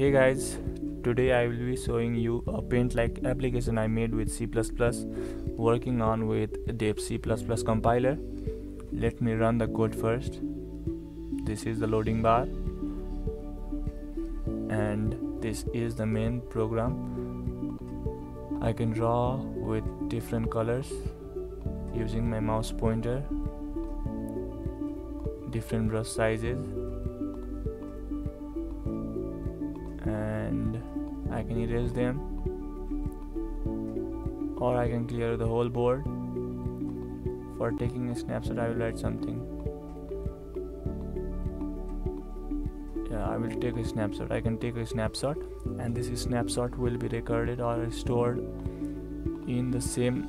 hey guys today I will be showing you a paint like application I made with C++ working on with dev C++ compiler. Let me run the code first. This is the loading bar. And this is the main program. I can draw with different colors using my mouse pointer different brush sizes and I can erase them. Or I can clear the whole board for taking a snapshot. I will write something. Yeah I will take a snapshot. I can take a snapshot and this snapshot will be recorded or stored in the same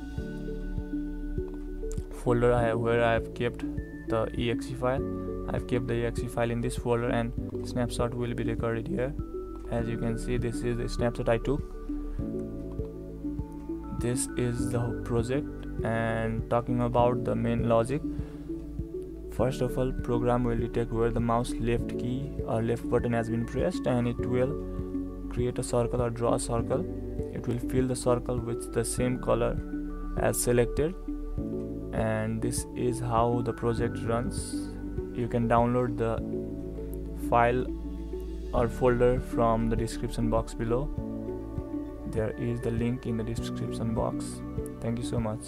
folder I have where I have kept the exe file. I've kept the exe file in this folder and snapshot will be recorded here as you can see this is the snapshot I took. This is the project and talking about the main logic first of all program will detect where the mouse left key or left button has been pressed and it will create a circle or draw a circle. It will fill the circle with the same color as selected and this is how the project runs. You can download the file or folder from the description box below. There is the link in the description box. Thank you so much